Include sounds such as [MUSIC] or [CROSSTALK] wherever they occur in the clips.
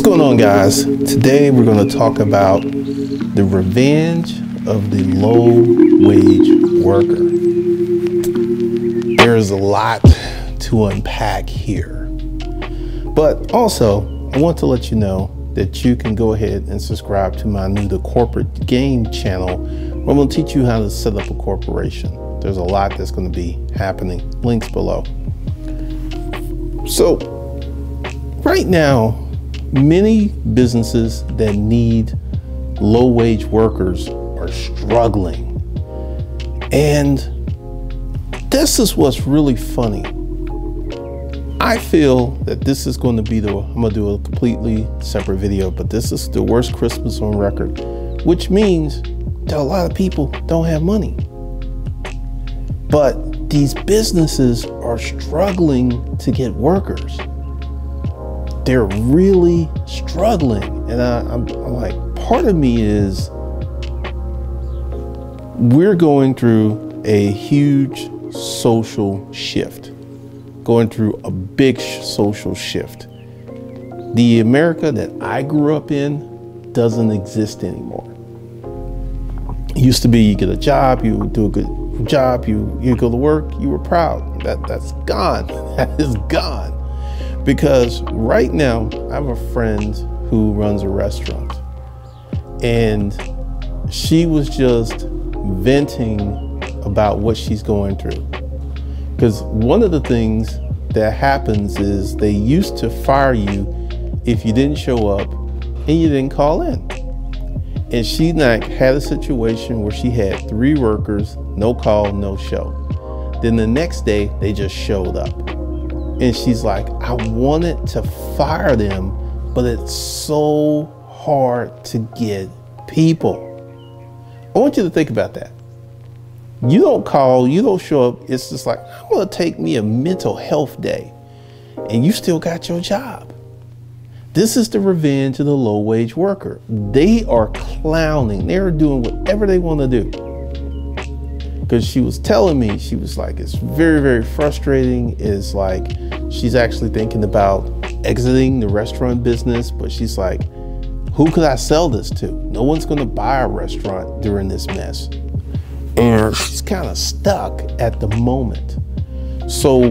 What's going on guys? Today we're going to talk about the revenge of the low wage worker. There's a lot to unpack here. But also, I want to let you know that you can go ahead and subscribe to my new The Corporate Game channel where I'm going to teach you how to set up a corporation. There's a lot that's going to be happening. Links below. So, right now, many businesses that need low wage workers are struggling. And this is what's really funny. I feel that this is going to be the, I'm going to do a completely separate video, but this is the worst Christmas on record, which means that a lot of people don't have money. But these businesses are struggling to get workers. They're really struggling. And I, am like, part of me is we're going through a huge social shift, going through a big social shift. The America that I grew up in doesn't exist anymore. It used to be you get a job, you do a good job, you you go to work, you were proud. That that's gone. [LAUGHS] That is gone. Because right now I have a friend who runs a restaurant. And she was just venting about what she's going through. Because one of the things that happens is they used to fire you if you didn't show up and you didn't call in. And she like had a situation where she had three workers, no call, no show. Then the next day they just showed up. And she's like, I wanted to fire them, but it's so hard to get people. I want you to think about that. You don't call, you don't show up. It's just like, I'm going to take me a mental health day, and you still got your job. This is the revenge of the low wage worker. They are clowning. They're doing whatever they want to do. Because she was telling me, she was like, it's very, very frustrating. It's like she's actually thinking about exiting the restaurant business, but she's like, who could I sell this to? No one's going to buy a restaurant during this mess. And she's kind of stuck at the moment. So,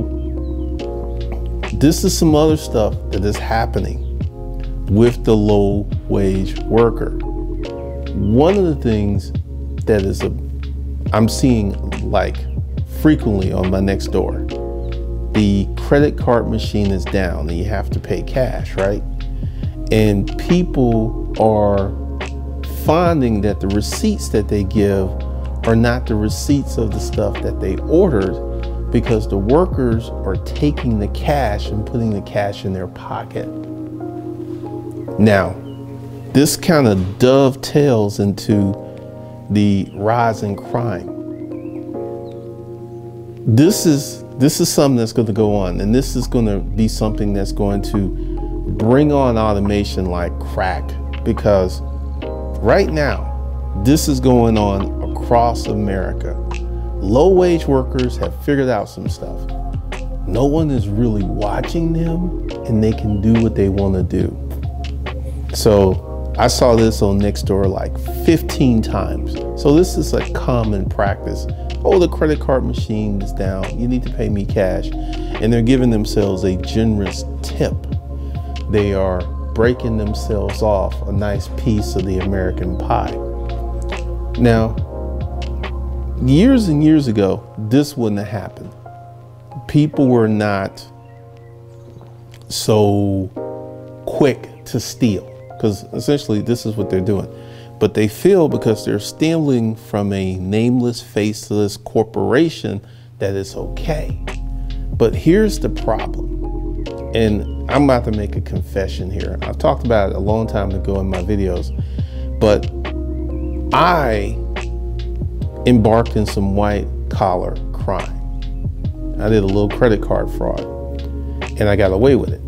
this is some other stuff that is happening with the low wage worker. One of the things that is a I'm seeing like frequently on my Nextdoor. The credit card machine is down and you have to pay cash, right? And people are finding that the receipts that they give are not the receipts of the stuff that they ordered because the workers are taking the cash and putting the cash in their pocket. Now, this kind of dovetails into the rise in crime. This is this is something that's going to go on, and this is going to be something that's going to bring on automation like crack because right now this is going on across America. Low wage workers have figured out some stuff. No one is really watching them, and they can do what they want to do. So I saw this on Nextdoor like 15 times. So this is a common practice. Oh, the credit card machine is down. You need to pay me cash. And they're giving themselves a generous tip. They are breaking themselves off a nice piece of the American pie. Now, years and years ago, this wouldn't have happened. People were not so quick to steal because essentially this is what they're doing. But they feel because they're stealing from a nameless, faceless corporation that it's okay. But here's the problem, and I'm about to make a confession here. I've talked about it a long time ago in my videos, but I embarked in some white collar crime. I did a little credit card fraud, and I got away with it.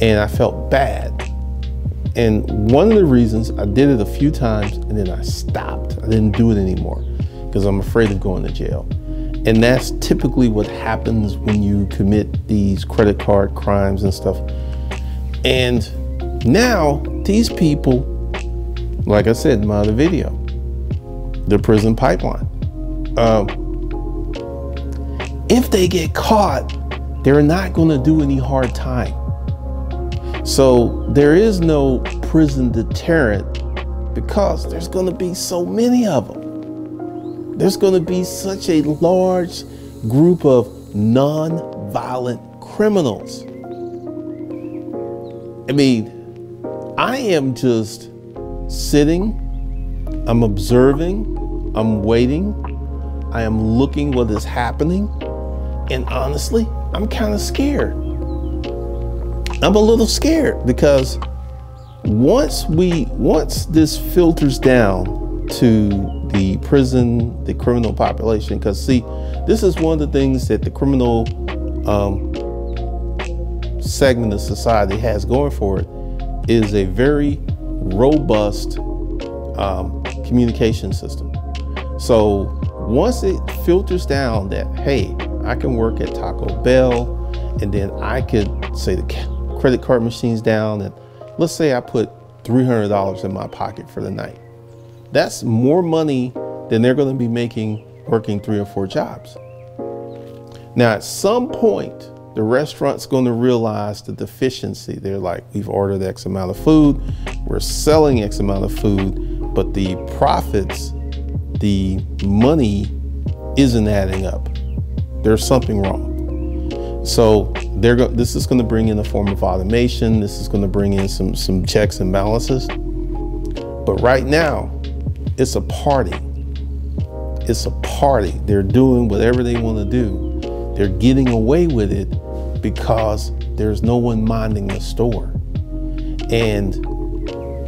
And I felt bad and one of the reasons I did it a few times and then I stopped, I didn't do it anymore because I'm afraid of going to jail. And that's typically what happens when you commit these credit card crimes and stuff. And Now, these people, like I said in my other video, the prison pipeline. Um, if they get caught, they're not going to do any hard time. So there is no prison deterrent because there's going to be so many of them. There's going to be such a large group of non-violent criminals. I mean, I am just sitting, I'm observing, I'm waiting, I am looking what is happening, and honestly, I'm kind of scared. I'm a little scared because once we once this filters down to the prison, the criminal population, because see, this is one of the things that the criminal um, segment of society has going for it is a very robust um, communication system. So once it filters down that, hey, I can work at Taco Bell and then I could say the credit card machine's down and let's say I put $300 in my pocket for the night. That's more money than they're going to be making working three or four jobs. Now, at some point, the restaurant's going to realize the deficiency. They're like, we've ordered X amount of food, we're selling X amount of food, but the profits, the money isn't adding up. There's something wrong. So they're go- this is going to bring in a form of automation. This is going to bring in some some checks and balances. But right now, it's a party. It's a party. They're doing whatever they want to do. They're getting away with it because there's no one minding the store. And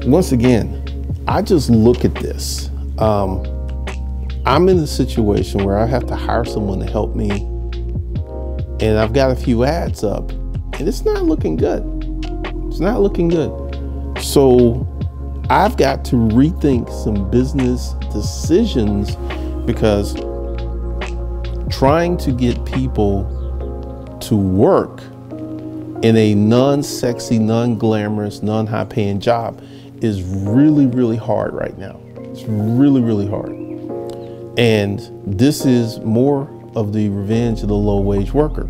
once again, I just look at this. Um, I'm in a situation where I have to hire someone to help me, and I've got a few ads up, and it's not looking good. It's not looking good. So I've got to rethink some business decisions because trying to get people to work in a non-sexy, non-glamorous, non-high-paying job is really, really hard right now. It's really, really hard. And this is more of the revenge of the low-wage worker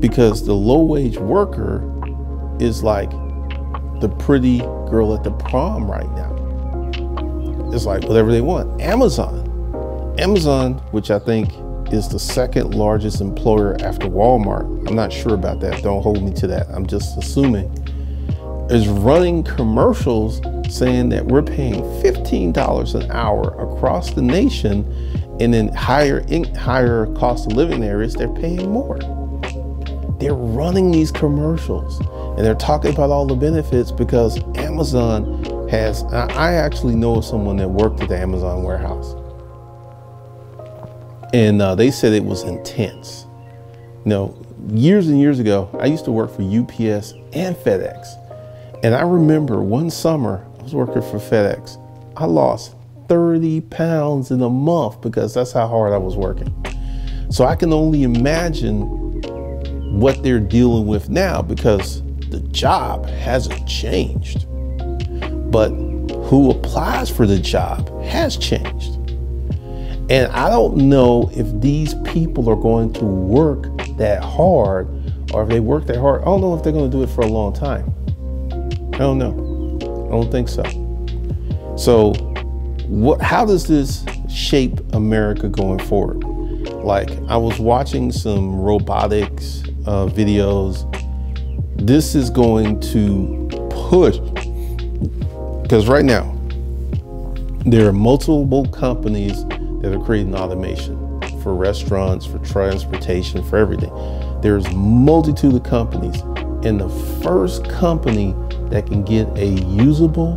because the low-wage worker is like the pretty girl at the prom right now. It's like whatever they want. Amazon. Amazon, which I think is the second largest employer after Walmart. I'm not sure about that. Don't hold me to that. I'm just assuming. Is running commercials saying that we're paying $15 an hour across the nation, and in higher in higher cost of living areas, they're paying more. They're running these commercials, and they're talking about all the benefits because Amazon has. I actually know someone that worked at the Amazon warehouse and uh, they said it was intense. You know, years and years ago, I used to work for UPS and FedEx, and I remember one summer I was working for FedEx. I lost 30 pounds in a month because that's how hard I was working. So I can only imagine what they're dealing with now because the job hasn't changed. But who applies for the job has changed. And I don't know if these people are going to work that hard or if they work that hard. I don't know if they're going to do it for a long time. I don't know. I don't think so. So, what, how does this shape America going forward? Like, I was watching some robotics uh, videos. This is going to push, because right now, there are multiple companies that are creating automation for restaurants, for transportation, for everything. There's multitude of companies. And the first company that can get a usable,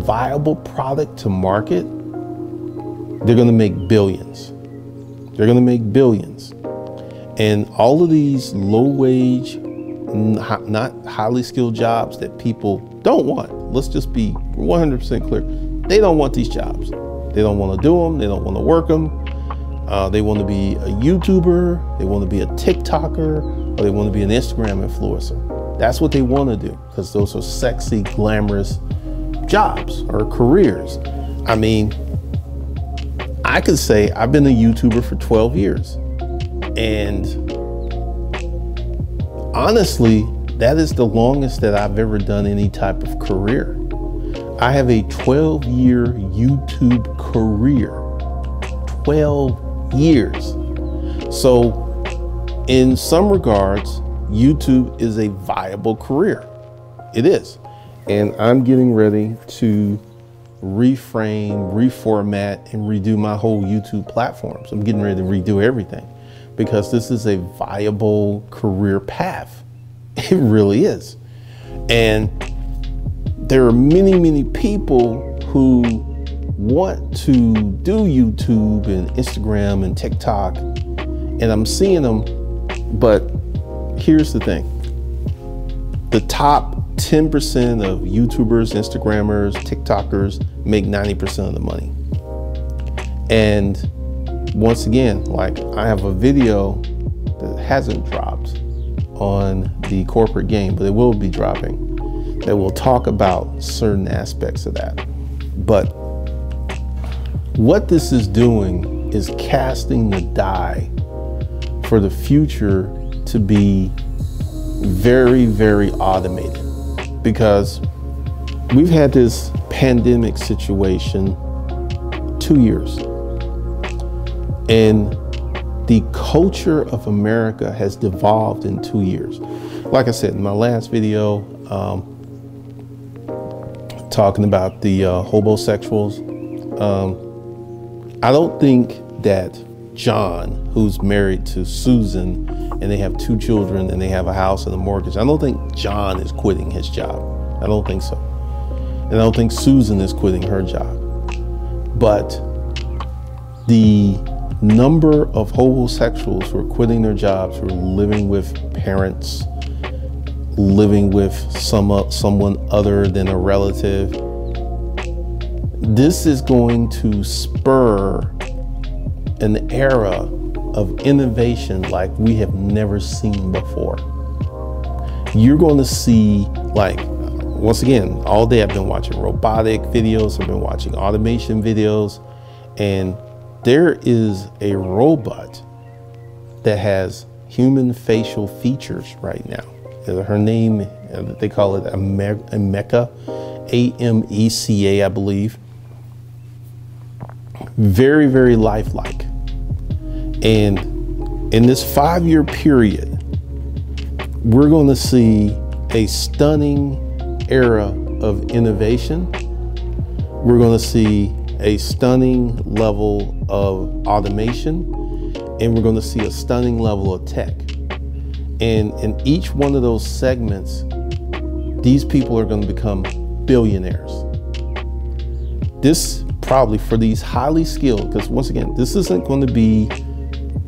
viable product to market, they're going to make billions. They're going to make billions. And all of these low wage, not highly skilled jobs that people don't want, let's just be 100% clear. They don't want these jobs. They don't want to do them. They don't want to work them. Uh, they want to be a YouTuber. They want to be a TikToker, or they want to be an Instagram influencer. That's what they want to do because those are sexy, glamorous jobs or careers. I mean, I could say I've been a YouTuber for 12 years. And honestly, that is the longest that I've ever done any type of career. I have a 12 year YouTube career. 12 years. So, in some regards, YouTube is a viable career. It is. And I'm getting ready to reframe, reformat, and redo my whole YouTube platforms. I'm getting ready to redo everything because this is a viable career path. [LAUGHS] It really is. And there are many, many people who want to do YouTube and Instagram and TikTok, and I'm seeing them, but here's the thing the top 10% of YouTubers, Instagrammers, TikTokers make 90% of the money. And once again, like I have a video that hasn't dropped on the corporate game, but it will be dropping that will talk about certain aspects of that. But what this is doing is casting the die for the future to be very, very automated because we've had this pandemic situation two years. And the culture of America has devolved in two years. Like I said in my last video, um, talking about the uh, homosexuals, um, I don't think that John, who's married to Susan, and they have two children and they have a house and a mortgage, I don't think John is quitting his job. I don't think so. And I don't think Susan is quitting her job. But the number of homosexuals who are quitting their jobs, who are living with parents, living with some uh, someone other than a relative, this is going to spur an era of innovation like we have never seen before. You're going to see, like, once again, all day I've been watching robotic videos, I've been watching automation videos, and there is a robot that has human facial features right now. Uh, her name, uh, they call it Ameca, A M E C A, I believe. Very, very lifelike. And in this five year period, we're going to see a stunning era of innovation. We're going to see a stunning level of automation, and we're going to see a stunning level of tech. And in each one of those segments, these people are going to become billionaires. This probably for these highly skilled, because once again, this isn't going to be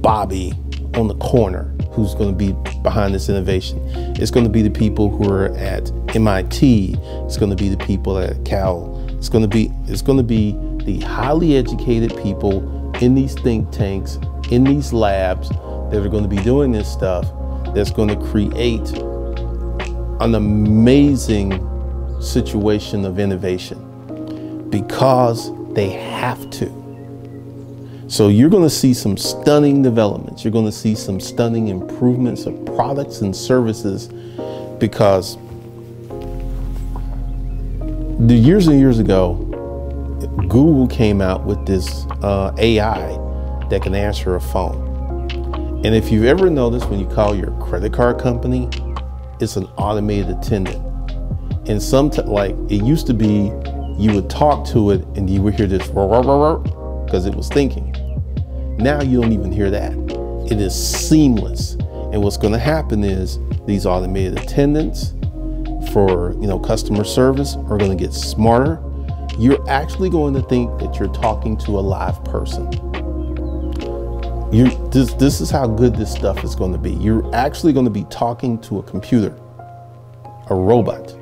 Bobby on the corner who's going to be behind this innovation. It's going to be the people who are at MIT. It's going to be the people at Cal. It's going to be it's going to be the highly educated people in these think tanks, in these labs that are going to be doing this stuff that's going to create an amazing situation of innovation because they have to. So you're going to see some stunning developments. You're going to see some stunning improvements of products and services because the years and years ago, Google came out with this uh, AI that can answer a phone. And if you've ever noticed when you call your credit card company, it's an automated attendant. And some like it used to be, you would talk to it and you would hear this because it was thinking. Now you don't even hear that. It is seamless. And what's going to happen is these automated attendants for you know customer service are going to get smarter. You're actually going to think that you're talking to a live person. You this this is how good this stuff is going to be. You're actually going to be talking to a computer, a robot,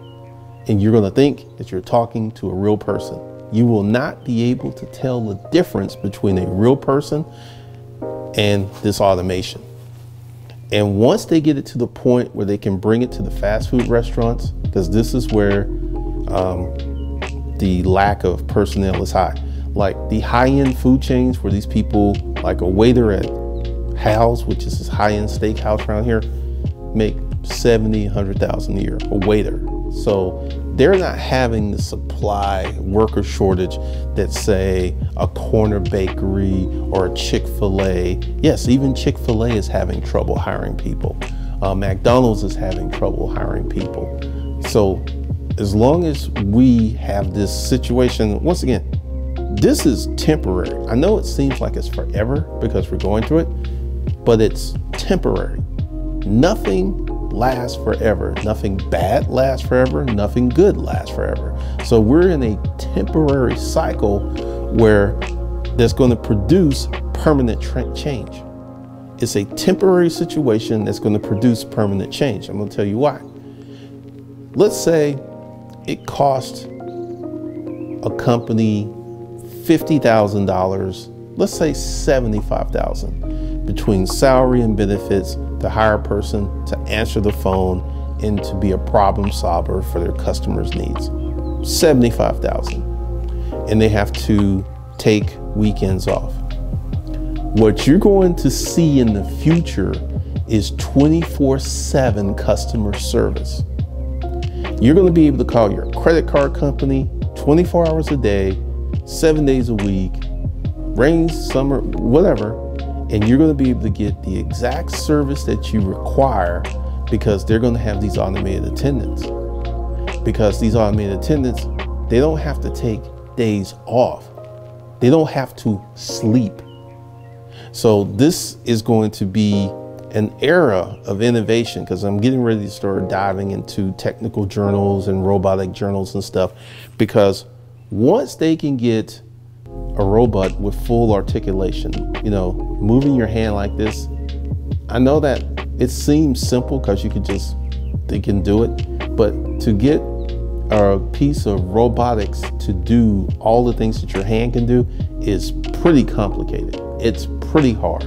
and you're going to think that you're talking to a real person you will not be able to tell the difference between a real person and this automation. And once they get it to the point where they can bring it to the fast food restaurants, because this is where um, the lack of personnel is high. Like the high-end food chains where these people, like a waiter at Hal's, which is this high-end steakhouse around here, make 70, 100,000 a year, a waiter. So they're not having the supply worker shortage that say a corner bakery or a Chick-fil-A. Yes, even Chick-fil-A is having trouble hiring people. Uh, McDonald's is having trouble hiring people. So as long as we have this situation, once again, this is temporary. I know it seems like it's forever because we're going through it, but it's temporary. Nothing lasts forever. Nothing bad lasts forever. Nothing good lasts forever. So we're in a temporary cycle where that's going to produce permanent change. It's a temporary situation that's going to produce permanent change. I'm going to tell you why. Let's say it cost a company $50,000, let's say 75,000 between salary and benefits to hire a person to answer the phone and to be a problem solver for their customers' needs. 75,000. And they have to take weekends off. What you're going to see in the future is 24 7 customer service. You're going to be able to call your credit card company 24 hours a day, seven days a week, rain, summer, whatever, and you're going to be able to get the exact service that you require because they're going to have these automated attendants. Because these automated attendants, they don't have to take days off. They don't have to sleep. So this is going to be an era of innovation because I'm getting ready to start diving into technical journals and robotic journals and stuff because once they can get a robot with full articulation, you know, moving your hand like this, I know that it seems simple because you could just, they can do it, but to get a piece of robotics to do all the things that your hand can do is pretty complicated. It's pretty hard.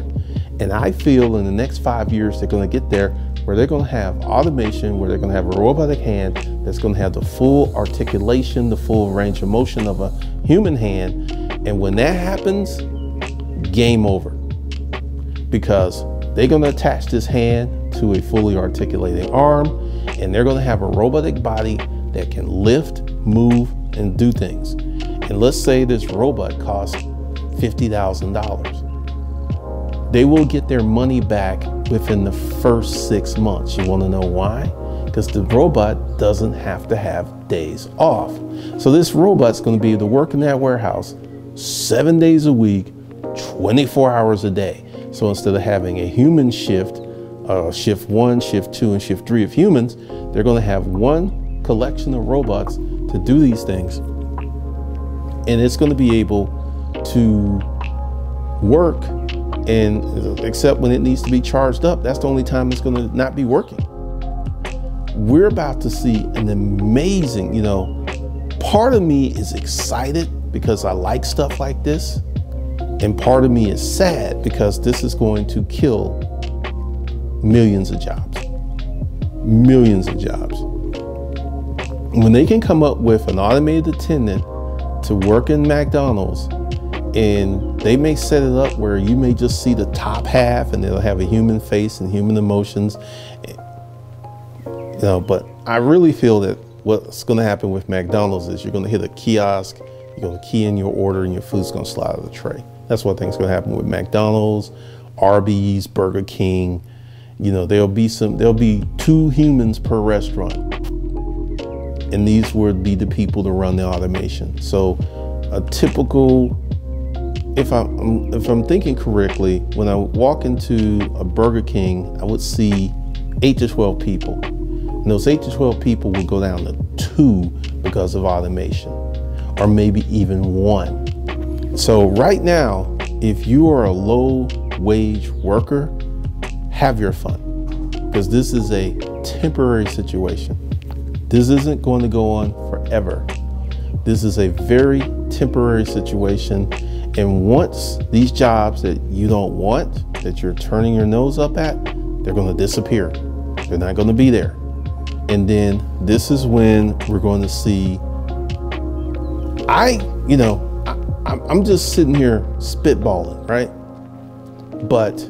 And I feel in the next five years, they're going to get there where they're going to have automation, where they're going to have a robotic hand that's going to have the full articulation, the full range of motion of a human hand. And when that happens, game over. Because they're going to attach this hand to a fully articulating arm, and they're going to have a robotic body that can lift, move, and do things. And let's say this robot costs $50,000 they will get their money back within the first six months. You want to know why? Because the robot doesn't have to have days off. So this robot's to be able to work in that warehouse seven days a week, 24 hours a day. So instead of having a human shift, uh, shift one, shift two, and shift three of humans, they're going to have one collection of robots to do these things. And it's going to be able to work and except when it needs to be charged up, that's the only time it's going to not be working. We're about to see an amazing, you know, part of me is excited because I like stuff like this. And part of me is sad because this is going to kill millions of jobs. Millions of jobs. When they can come up with an automated attendant to work in McDonald's and they may set it up where you may just see the top half and they'll have a human face and human emotions you know but i really feel that what's going to happen with mcdonald's is you're going to hit a kiosk to key in your order and your food's to slide out of the tray. That's what i think to happen with mcdonald's arby's burger king. You know there'll be some there'll be two humans per restaurant. And these would be the people to run the automation. So a typical if I'm if I'm thinking correctly, when I walk into a Burger King, I would see eight to twelve people. And those eight to twelve people would go down to two because of automation, or maybe even one. So right now, if you are a low wage worker, have your fun because this is a temporary situation. This isn't going to go on forever. This is a very temporary situation and once these jobs that you don't want, that you're turning your nose up at, They're going to disappear. They're not going to be there. And then this is when we're going to see. I, you know, I, I'm just sitting here spitballing, right? But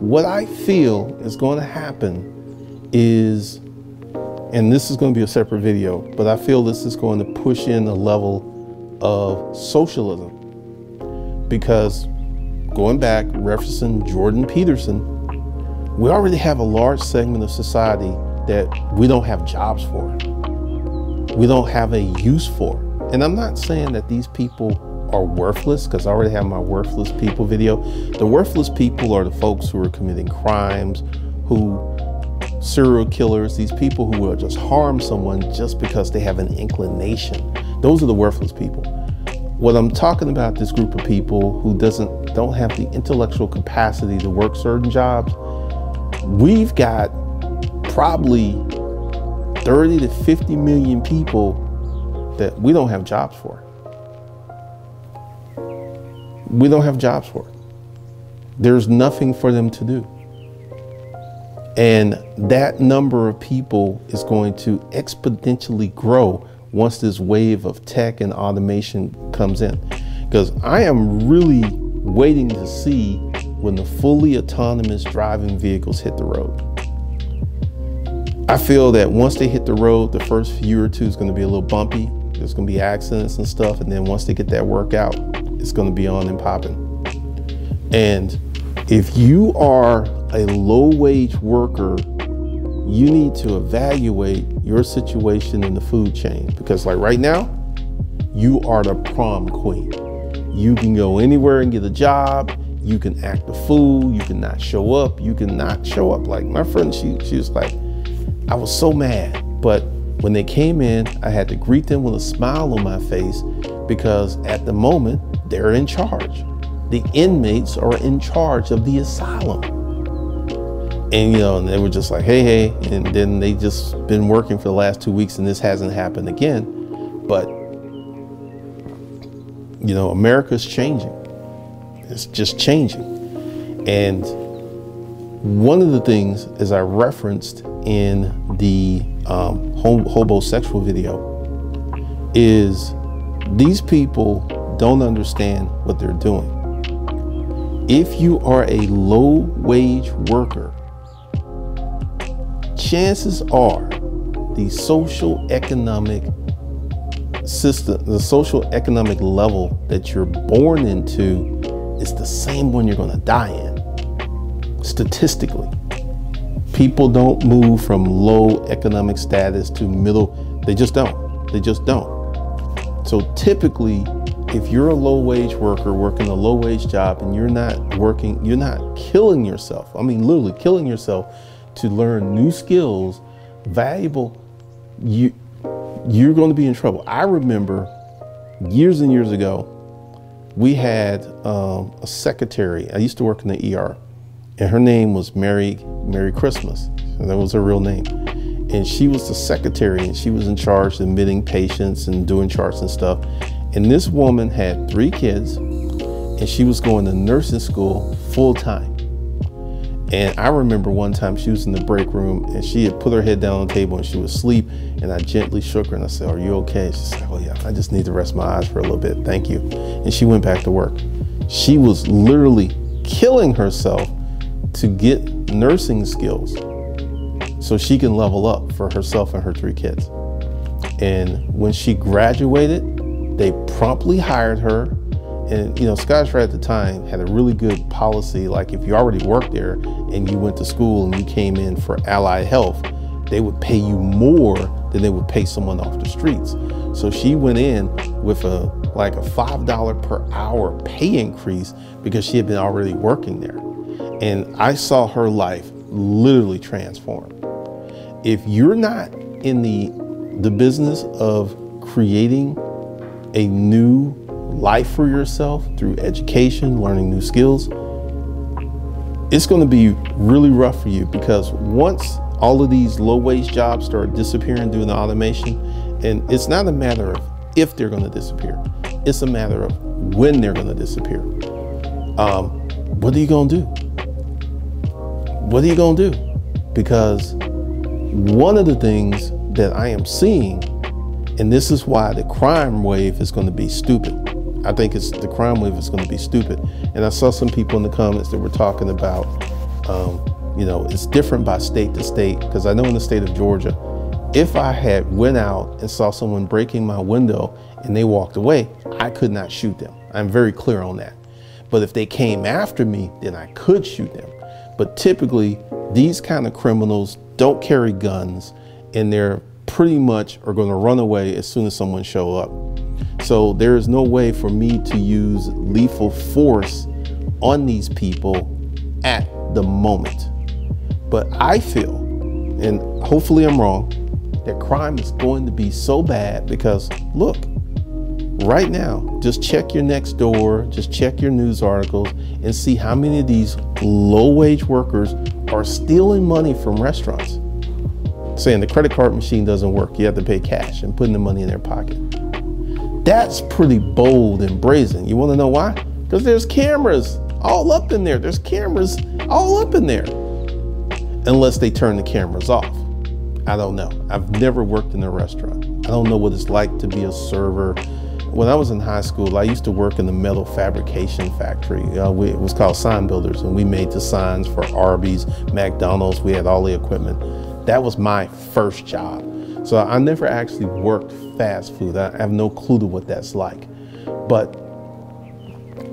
what I feel is going to happen is, and this is going to be a separate video, but I feel this is going to push in a level of socialism. Because going back, referencing Jordan Peterson, we already have a large segment of society that we don't have jobs for. We don't have a use for. And I'm not saying that these people are worthless because I already have my worthless people video. The worthless people are the folks who are committing crimes, who serial killers, these people who will just harm someone just because they have an inclination. Those are the worthless people. What I'm talking about this group of people who doesn't don't have the intellectual capacity to work certain jobs, we've got probably 30 to 50 million people that we don't have jobs for we don't have jobs for. There's nothing for them to do. And that number of people is going to exponentially grow once this wave of tech and automation comes in. Because I am really waiting to see when the fully autonomous driving vehicles hit the road. I feel that once they hit the road, the first year or two is going to be a little bumpy. There's to be accidents and stuff. And then once they get that work out, it's to be on and popping. And if you are a low wage worker, you need to evaluate your situation in the food chain because, like right now, you are the prom queen. You can go anywhere and get a job. You can act a fool. You can not show up. You can not show up. Like my friend, she, she was like, I was so mad. But when they came in, I had to greet them with a smile on my face because at the moment, they're in charge. The inmates are in charge of the asylum. And you know, and they were just like, hey, hey, and then they just been working for the last two weeks and this hasn't happened again. But you know, America's changing. It's just changing. And one of the things, as I referenced in the um, homosexual video, is these people don't understand what they're doing. If you are a low wage worker, chances are the social economic system, the social economic level that you're born into is the same one you're going to die in. Statistically, people don't move from low economic status to middle, they just don't. They just don't. So typically, if you're a low wage worker working a low wage job and you're not working, you're not killing yourself. I mean, literally killing yourself to learn new skills, valuable, you, you're going to be in trouble. I remember years and years ago, we had um, a secretary. I used to work in the ER, and her name was Mary Mary Christmas. That was her real name. And she was the secretary, and she was in charge of admitting patients and doing charts and stuff. And this woman had three kids and she was going to nursing school full time. And I remember one time she was in the break room and she had put her head down on the table and she was asleep. And I gently shook her and I said, Are you okay? She said, Oh, yeah, I just need to rest my eyes for a little bit. Thank you. And she went back to work. She was literally killing herself to get nursing skills so she can level up for herself and her three kids. And when she graduated, they promptly hired her. And you know, Scottish Rite at the time had a really good policy. Like if you already worked there and you went to school and you came in for allied health, they would pay you more than they would pay someone off the streets. So she went in with a like a five dollar per hour pay increase because she had been already working there. And I saw her life literally transform. If you're not in the the business of creating a new life for yourself through education, learning new skills, it's going to be really rough for you because once all of these low wage jobs start disappearing due to automation, and it's not a matter of if they're going to disappear, it's a matter of when they're going to disappear. Um, what are you going to do? What are you going to do? because one of the things that I am seeing, and this is why the crime wave is going to be stupid. I think it's the crime wave is going to be stupid. And I saw some people in the comments that were talking about, um, you know, it's different by state to state. Because I know in the state of Georgia, if I had went out and saw someone breaking my window and they walked away, I could not shoot them. I'm very clear on that. But if they came after me, then I could shoot them. But typically, these kind of criminals don't carry guns and they're pretty much are going to run away as soon as someone show up. So there is no way for me to use lethal force on these people at the moment. But I feel, and hopefully I'm wrong, that crime is going to be so bad because look, right now, just check your Nextdoor, just check your news articles and see how many of these low wage workers are stealing money from restaurants. Saying the credit card machine doesn't work, you have to pay cash and putting the money in their pocket. That's pretty bold and brazen. You want to know why? Because there's cameras all up in there. There's cameras all up in there. Unless they turn the cameras off. I don't know. I've never worked in a restaurant. I don't know what it's like to be a server when I was in high school, I used to work in the metal fabrication factory. Uh, we, it was called Sign Builders, and we made the signs for Arby's, McDonald's. We had all the equipment. That was my first job. So I never actually worked fast food. I have no clue to what that's like. But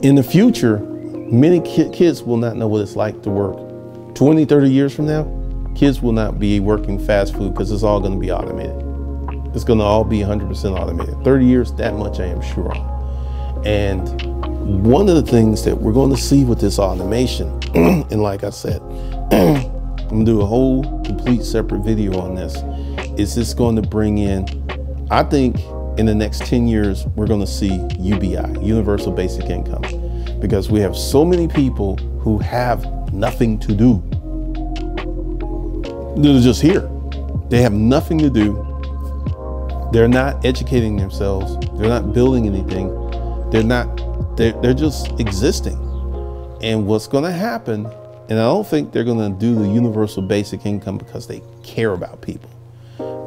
in the future, many ki kids will not know what it's like to work. 20, 30 years from now, kids will not be working fast food because it's all going to be automated. It's going to all be 100% automated. 30 years, that much I am sure on. And one of the things that we're going to see with this automation, [CLEARS THROAT] and like I said, [CLEARS THROAT] I'm going to do a whole complete separate video on this, is this going to bring in, I think in the next 10 years, we're going to see UBI, Universal Basic Income, because we have so many people who have nothing to do. They're just here. They have nothing to do they're not educating themselves. They're not building anything. They're not, they're, they're just existing. And what's going to happen, and I don't think they're going to do the universal basic income because they care about people.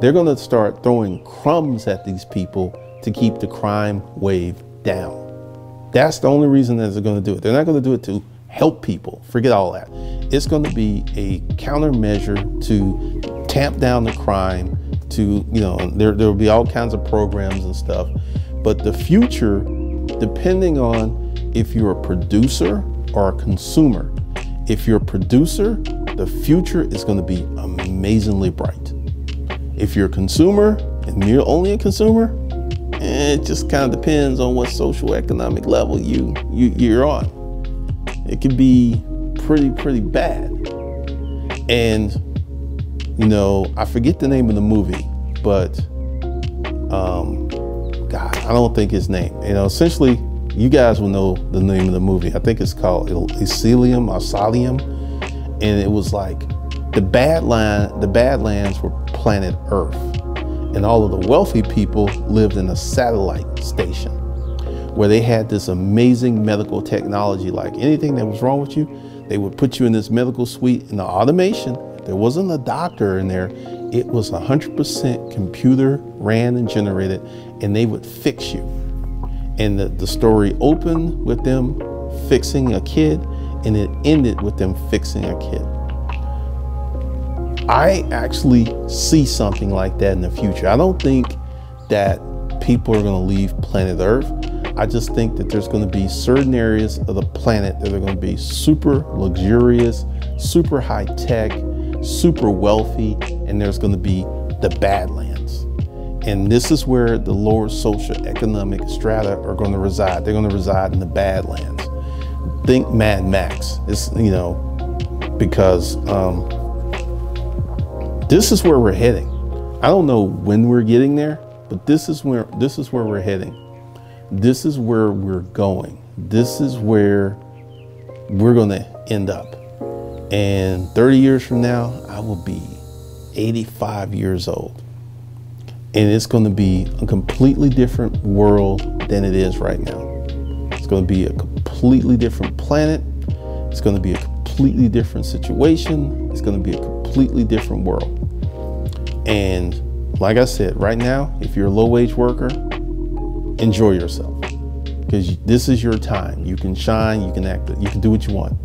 They're going to start throwing crumbs at these people to keep the crime wave down. That's the only reason that they're going to do it. They're not going to do it to help people. Forget all that. It's going to be a countermeasure to tamp down the crime to, you know, there, there will be all kinds of programs and stuff. But the future, depending on if you're a producer or a consumer, if you're a producer, the future is going to be amazingly bright. If you're a consumer and you're only a consumer, eh, it just kind of depends on what social economic level you, you you're on. It can be pretty pretty bad. And you know, I forget the name of the movie, but um, God, I don't think his name. You know, essentially, you guys will know the name of the movie. I think it's called Elysium or Salium, and it was like the Badland, the Badlands were planet Earth, and all of the wealthy people lived in a satellite station where they had this amazing medical technology. Like anything that was wrong with you, they would put you in this medical suite, and the automation there wasn't a doctor in there. It was 100% computer ran and generated, and they would fix you. And the, the story opened with them fixing a kid, and it ended with them fixing a kid. I actually see something like that in the future. I don't think that people are going to leave planet Earth. I just think that there's going to be certain areas of the planet that are going to be super luxurious, super high tech, super wealthy, and there's going to be the Badlands. And this is where the lower social economic strata are going to reside. They're going to reside in the Badlands. Think Mad Max. It's, you know, because um, this is where we're heading. I don't know when we're getting there, but this is where this is where we're heading. This is where we're going. This is where we're going to end up. And 30 years from now, I will be 85 years old. And it's going to be a completely different world than it is right now. It's going to be a completely different planet. It's going to be a completely different situation. It's going to be a completely different world. And like I said, right now, if you're a low wage worker, enjoy yourself because this is your time. You can shine, you can act, you can do what you want.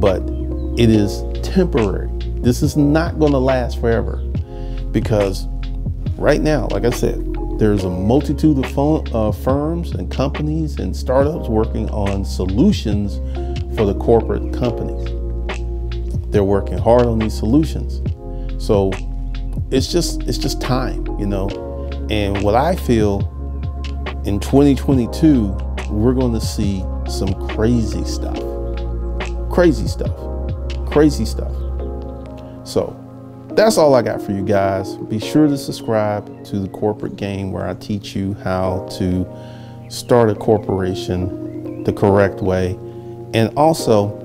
But it is temporary. This is not going to last forever because right now, like I said, there's a multitude of phone, uh, firms and companies and startups working on solutions for the corporate companies. They're working hard on these solutions. So it's just it's just time, you know. And what I feel in 2022, we're going to see some crazy stuff. Crazy stuff. Crazy stuff. So that's all I got for you guys. Be sure to subscribe to the corporate game where I teach you how to start a corporation the correct way. And also,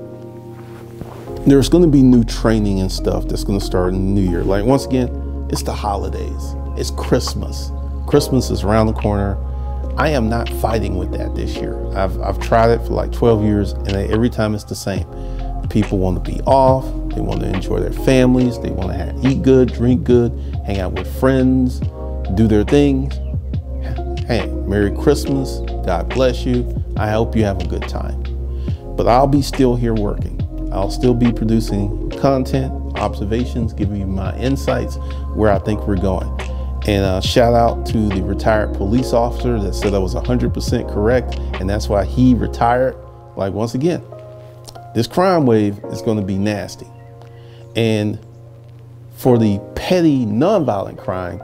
there's going to be new training and stuff that's going to start in the new year. Like, once again, it's the holidays, it's Christmas. Christmas is around the corner. I am not fighting with that this year. I've, I've tried it for like 12 years, and every time it's the same. People want to be off, they want to enjoy their families, they want to have, eat good, drink good, hang out with friends, do their things. Hey, Merry Christmas. God bless you. I hope you have a good time. But I'll be still here working. I'll still be producing content, observations, giving you my insights where I think we're going. And uh, shout out to the retired police officer that said I was 100% correct, and that's why he retired. Like, once again, this crime wave is going to be nasty. And for the petty, nonviolent crime,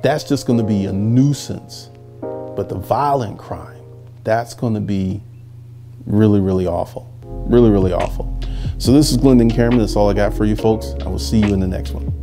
that's just going to be a nuisance. But the violent crime, that's going to be really, really awful. Really, really awful. So this is Glendon Cameron. That's all I got for you folks. I will see you in the next one.